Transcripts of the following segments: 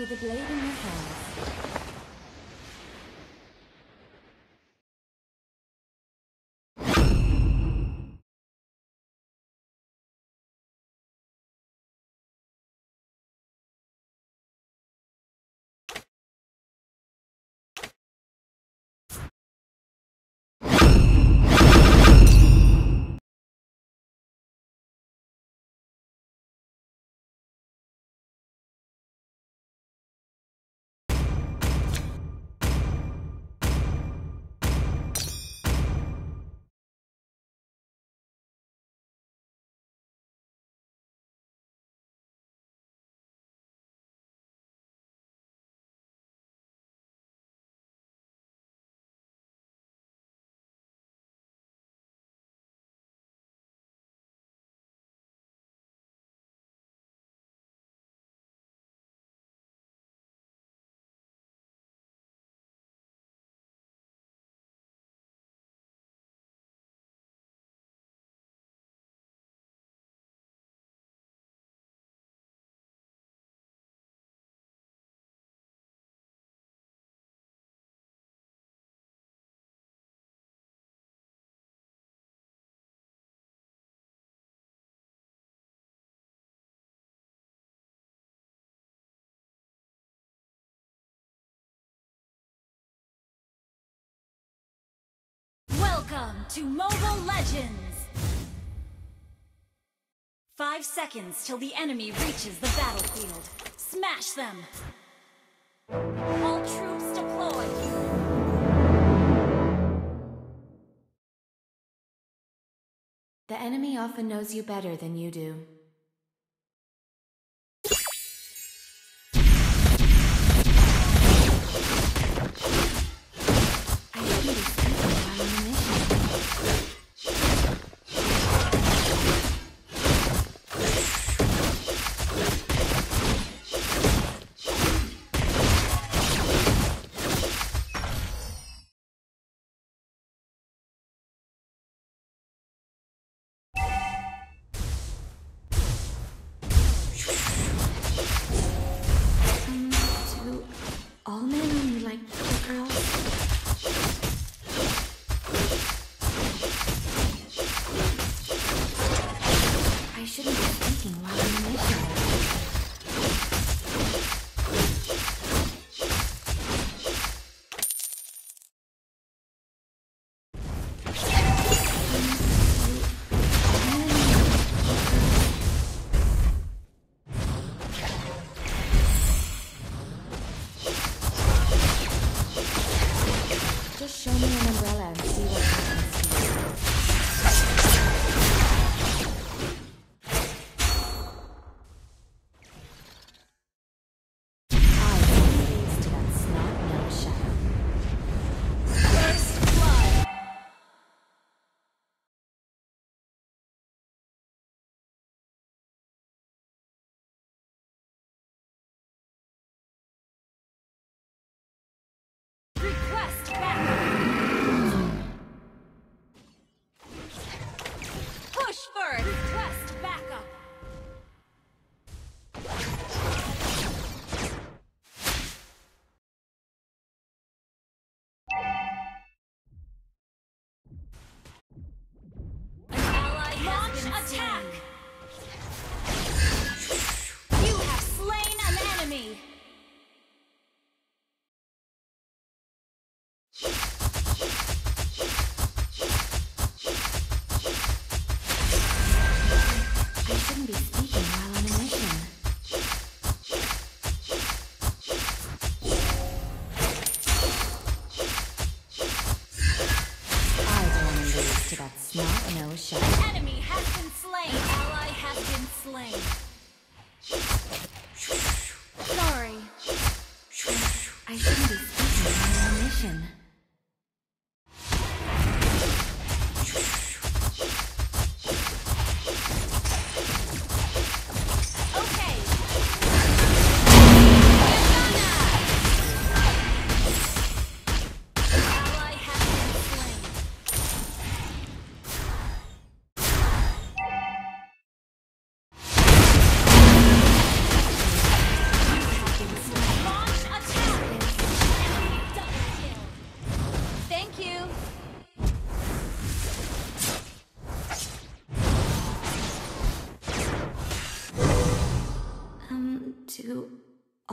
With the blade in your hands. Welcome to Mobile Legends! Five seconds till the enemy reaches the battlefield. Smash them! All troops deployed! The enemy often knows you better than you do. Attack!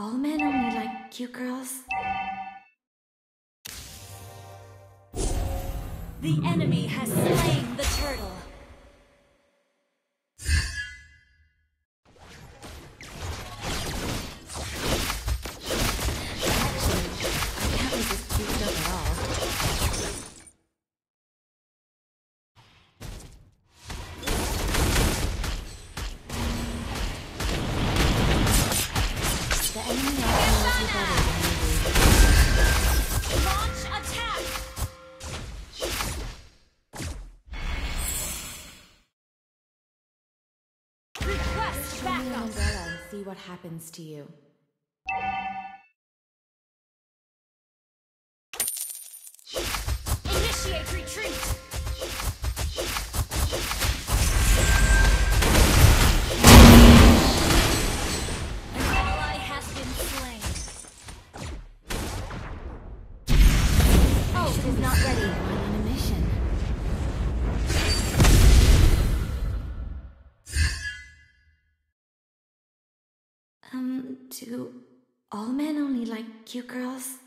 All men only like cute girls. The enemy has slain the what happens to you. Initiate retreat! Do all men only like cute girls?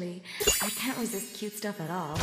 Actually, I can't resist cute stuff at all.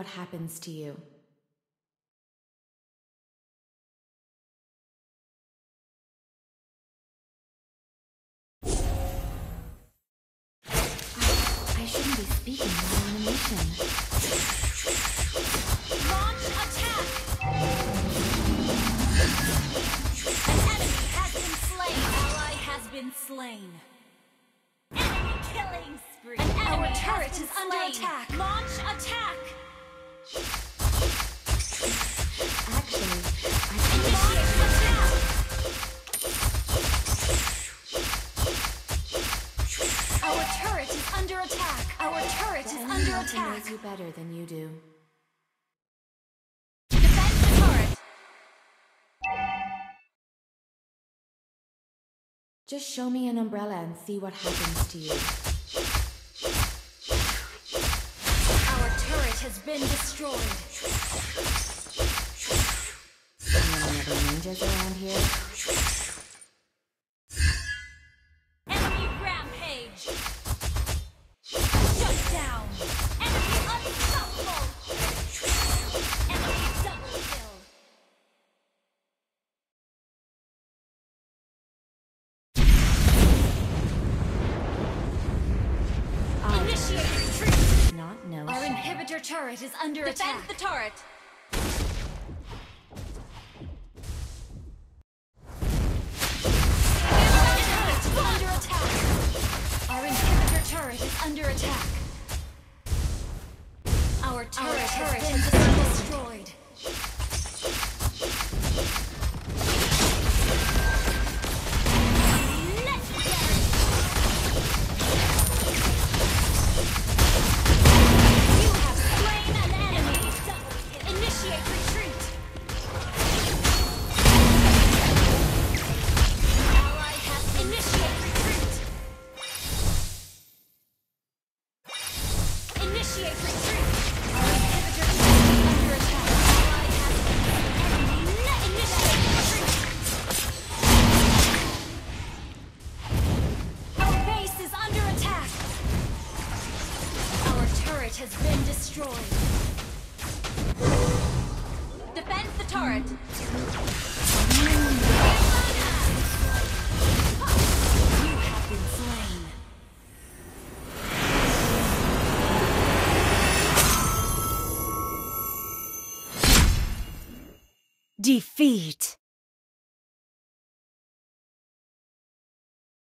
What happens to you. I, I shouldn't be speaking while on a mission. Launch attack! An enemy has been slain. Ally has been slain. Enemy killing spree. An enemy Our turret is under slain. attack. Attack! Launch attack! You better than you do. Defend the turret. Just show me an umbrella and see what happens to you. Has been destroyed. Any other ninjas around here? Turret is under Defend attack. the turret. Is under attack. Our turret is under attack. Our turret, has been destroyed. Legendary. Has been destroyed. Defend the turret. You have been slain. Defeat.